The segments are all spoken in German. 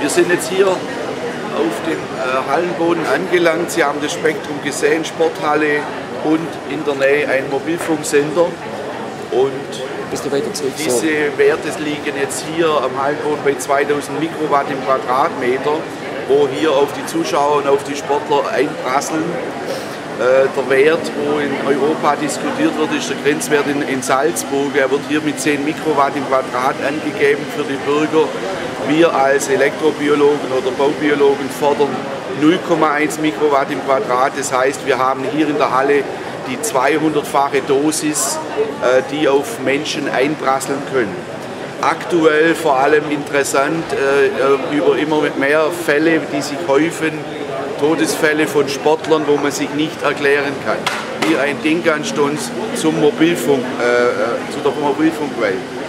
Wir sind jetzt hier auf dem äh, Hallenboden angelangt. Sie haben das Spektrum gesehen, Sporthalle und in der Nähe ein Mobilfunksender. Und diese so. Werte liegen jetzt hier am Hallenboden bei 2000 Mikrowatt im Quadratmeter, wo hier auf die Zuschauer und auf die Sportler einprasseln. Äh, der Wert, wo in Europa diskutiert wird, ist der Grenzwert in, in Salzburg. Er wird hier mit 10 Mikrowatt im Quadrat angegeben für die Bürger. Wir als Elektrobiologen oder Baubiologen fordern 0,1 Mikrowatt im Quadrat. Das heißt, wir haben hier in der Halle die 200-fache Dosis, äh, die auf Menschen einprasseln können. Aktuell vor allem interessant äh, über immer mehr Fälle, die sich häufen, Todesfälle von Sportlern, wo man sich nicht erklären kann. Hier ein Denkanstoß zum Mobilfunk, äh, äh, zu der Mobilfunkwelt.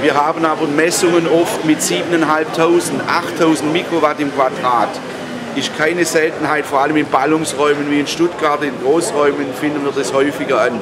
Wir haben aber Messungen oft mit 7.500, 8.000 Mikrowatt im Quadrat. Ist keine Seltenheit, vor allem in Ballungsräumen wie in Stuttgart, in Großräumen finden wir das häufiger an.